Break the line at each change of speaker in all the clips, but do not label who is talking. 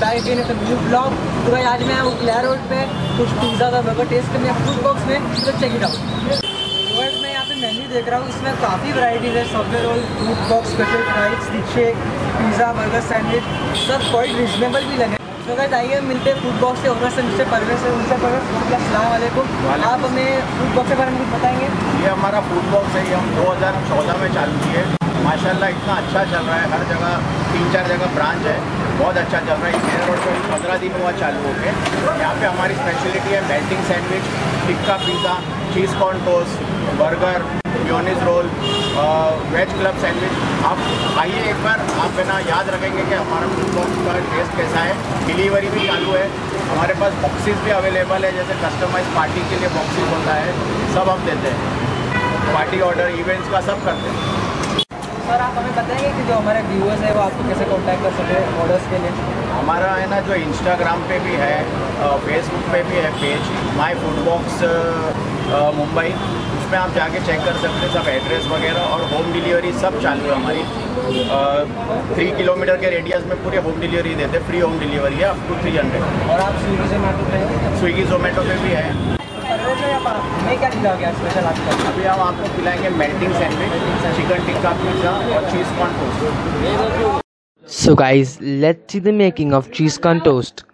Back again it new blog तो भाई आज मैं हूँ क्लियर रोड पे कुछ पिज़्ज़ा का बर्गर टेस्ट करने फ़ूड बॉक्स में तो चेक इट आउट बट मैं यहाँ पे मेन्यू देख रहा हूँ इसमें काफ़ी वैराइटीज़ है Subway roll food box special fries shake pizza burger sandwich सब क्वाइट रिजनेबल भी लगे। तो गाइस आइए मिलते हैं फ़ूड बॉक्स के ओनर से मिस्टर परवेज से उनसे परवेज अस्सलाम वालेकुम आप हमें फ़ूड बॉक्स के बारे में कुछ बताएँगे?
ये हमारा फ़ूड बॉक्स है ये हम 2014 में चालू किए। माशाल्लाह इतना अच्छा चल रहा है, हर जगह, तीन चार जगह ब्रांच है। बहुत अच्छा चल रहा है। मेरे रोड पर पंद्रह दिन हुआ चालू हो के यहाँ पे हमारी स्पेशलिटी है melting sandwich tikka pizza cheese corn toast burger योनिस roll veg club sandwich आप आइए एक बार, आप है ना याद रखेंगे कि हमारा फ़ूड बॉक्स का टेस्ट कैसा है। डिलीवरी भी चालू है। हमारे पास बॉक्सेस भी अवेलेबल है, जैसे कस्टमाइज पार्टी के लिए बॉक्सेस होता है, सब हम देते हैं। पार्टी ऑर्डर इवेंट्स का सब करते हैं।
सर आप हमें बताएँगे कि जो हमारे व्यूअर्स है वो आपको कैसे कॉन्टैक्ट कर सके ऑर्डर्स के लिए?
हमारा है ना जो इंस्टाग्राम पे भी है फेसबुक पे भी है page my food box Mumbai. उसमें आप जाके चेक कर सकते हैं सब एड्रेस वगैरह और होम डिलीवरी सब चालू है हमारी। थ्री किलोमीटर के रेडियस में पूरे होम डिलीवरी देते हैं फ्री होम डिलीवरी है अप टू थ्री हंड्रेड
और आप स्विगी जोमेटो पे
स्विगी जोमेटो पे भी है।
मैं क्या खिलाओगे आज स्पेशल आपका
अभी हम आपको खिलाएँगे melting sandwich chicken tikka pizza और cheese corn toast
so guys, let's see the making of cheese corn toast.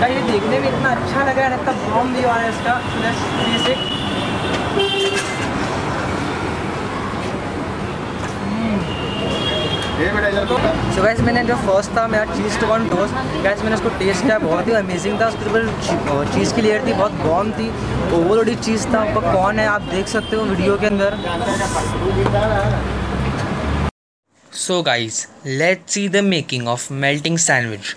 का ये देखने में इतना अच्छा लग रहा है इतना बॉम भी आ रहा है इसका। let's taste it. So guys मैंने जो फ़र्स्ट था मेरा चीज़ कॉर्न टोस्ट गैस मैंने उसको टेस्ट किया बहुत ही अमेजिंग था। उसके ऊपर चीज़ की लेयर थी बहुत बॉम थी। ओवरलोडेड चीज़ था ऊपर कौन है आप देख सकते हो वीडियो के अंदर।
So guys, let's see the making of melting sandwich.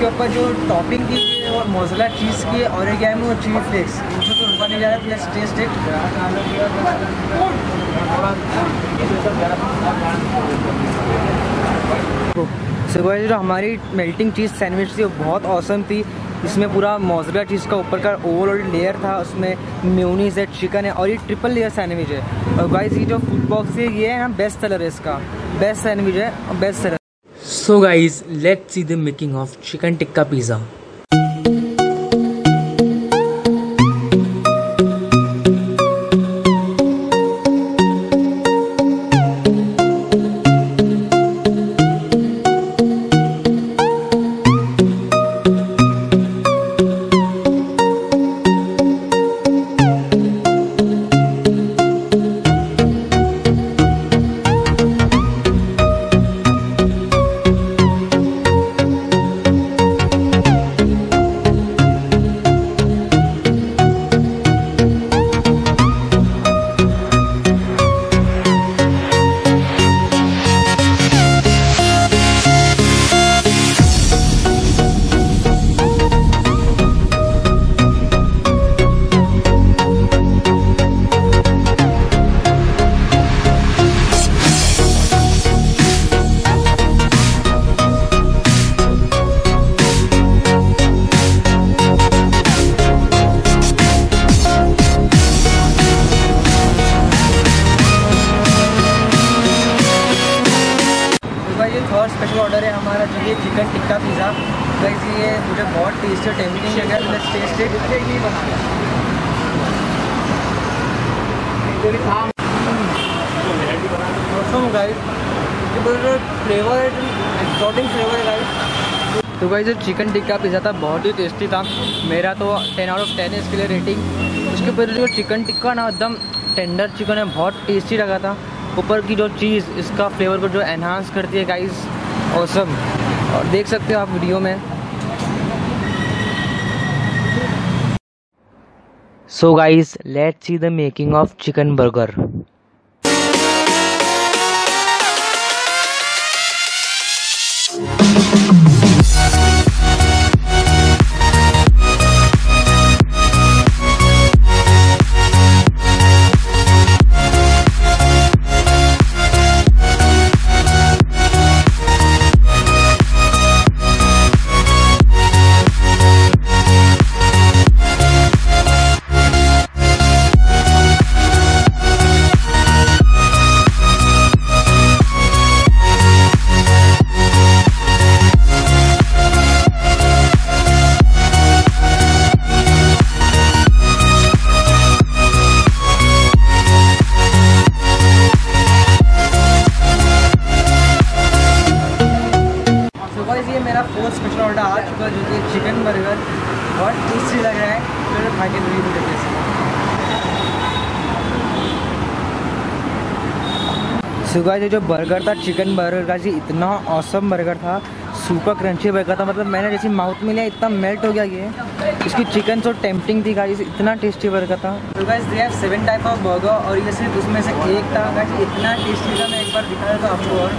इसके ऊपर जो टॉपिंग की हुई है और मोजला चीज़ की और है, वो चिली फ्लेक्स इनसे तो रुका नहीं जा रहा plus taste it so guys जो हमारी मेल्टिंग चीज़ सैंडविच थी, वो बहुत औसम थी। इसमें पूरा मोजरा चीज़ का ऊपर का ओवरऑल लेयर था, उसमें म्यूनीस है चिकन है, और ये ट्रिपल लेयर सैंडविच है। और गाइस ये जो फ़ूड बॉक्स है, ये है बेस्ट सेलर है इसका। बेस्ट सैंडविच है, और best seller
So guys, let's see the making of chicken tikka pizza.
Special order है हमारा जो ये चिकन टिक्का पिज़्ज़ा गाइस ये मुझे बहुत टेस्टी और टेम्पटिंग लगा लेट्स टेस्ट इट पूरा फ्लेवर है। फ्लेवर है गाइस तो भाई जो चिकन टिक्का पिज़्ज़ा था बहुत ही टेस्टी था। मेरा तो टेन आउट ऑफ़ टेन है इसके लिए रेटिंग उसके ऊपर जो चिकन टिक्का ना एकदम टेंडर चिकन है बहुत टेस्टी लगा था। ऊपर की जो चीज़ इसका फ्लेवर को जो एनहांस करती है गाइस ऑसम और देख सकते हो आप वीडियो में। So guys let see the making of chicken burger सुबह ये जो बर्गर था चिकन बर्गर का जी, इतना औसम बर्गर था सुपर क्रंची बर्गर था। मतलब मैंने जैसे माउथ में लिया, इतना मेल्ट हो गया ये। इसकी चिकन तो टेम्पटिंग थी गाइस, इतना टेस्टी बर्गर था। सेवन टाइप ऑफ़ बर्गर और ये सिर्फ़ उसमें से एक था। गाइस इतना टेस्टी था, मैं एक बार दिखा देता आपको और।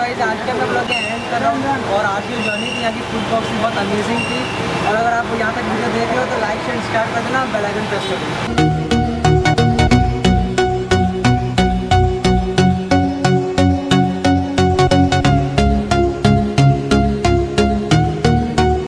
आज के मैं ब्लॉग एंड कर रहा हूँ और आज की जर्नी थी यहाँ की फ़ूड बॉक्स बहुत अमेजिंग थी। और अगर आप यहाँ तक वीडियो देख रहे हो तो लाइक शेयर स्टार्ट कर देना बेल आइकन प्रेस कर देना।